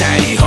ない